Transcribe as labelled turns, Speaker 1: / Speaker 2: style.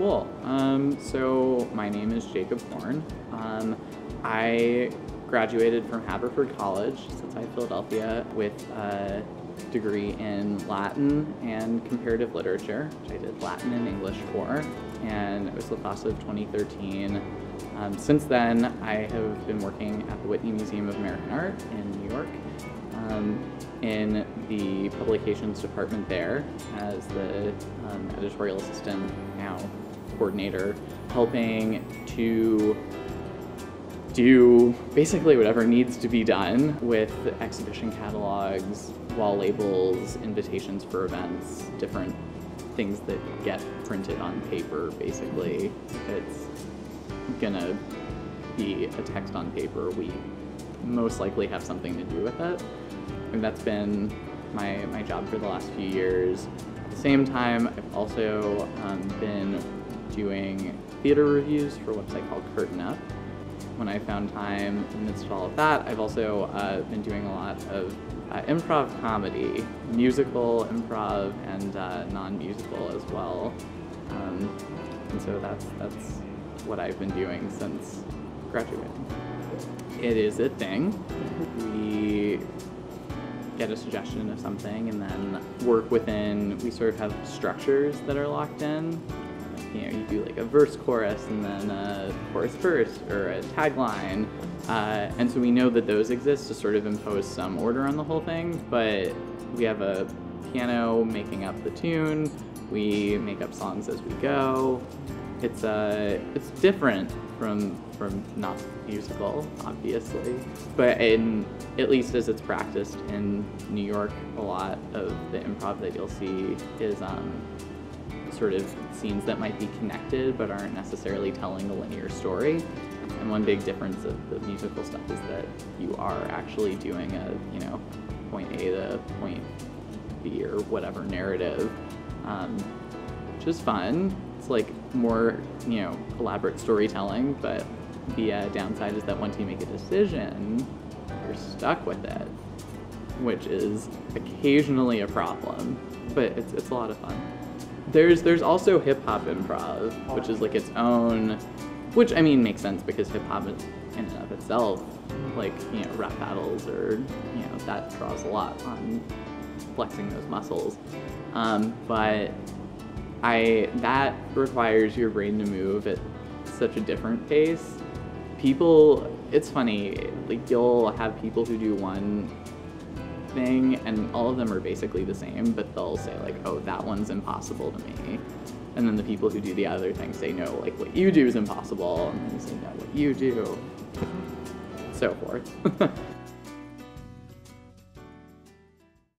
Speaker 1: cool. Um, so my name is Jacob Horn. Um, I graduated from Haverford College, outside Philadelphia, with a degree in Latin and comparative literature, which I did Latin and English for, and it was the class of 2013. Um, since then, I have been working at the Whitney Museum of American Art in New York um, in the publications department there as the um, editorial assistant, now coordinator, helping to do basically whatever needs to be done with exhibition catalogs, wall labels, invitations for events, different things that get printed on paper basically. It's gonna be a text on paper. We most likely have something to do with it. And that's been my, my job for the last few years. At the same time, I've also um, been doing theater reviews for a website called Curtain Up. When I found time in the midst of all of that, I've also uh, been doing a lot of uh, improv comedy, musical improv, and uh, non-musical as well. Um, and so that's that's what I've been doing since graduating. It is a thing. We get a suggestion of something and then work within, we sort of have structures that are locked in. You know, you do like a verse chorus and then a chorus verse or a tagline. Uh, and so we know that those exist to sort of impose some order on the whole thing, but we have a piano making up the tune, we make up songs as we go. It's uh, it's different from from not musical, obviously, but in at least as it's practiced in New York, a lot of the improv that you'll see is um, sort of scenes that might be connected but aren't necessarily telling a linear story. And one big difference of the musical stuff is that you are actually doing a you know point A to point B or whatever narrative, um, which is fun. It's like more, you know, elaborate storytelling, but the uh, downside is that once you make a decision, you're stuck with it, which is occasionally a problem, but it's, it's a lot of fun. There's there's also hip hop improv, which is like its own, which I mean makes sense because hip hop in and of itself, like you know rap battles or you know that draws a lot on flexing those muscles, um, but I that requires your brain to move at such a different pace. People, it's funny, like you'll have people who do one thing and all of them are basically the same, but they'll say like, "Oh, that one's impossible to me." And then the people who do the other thing say, "No, like what you do is impossible." And then you say, "No, what you do." So forth.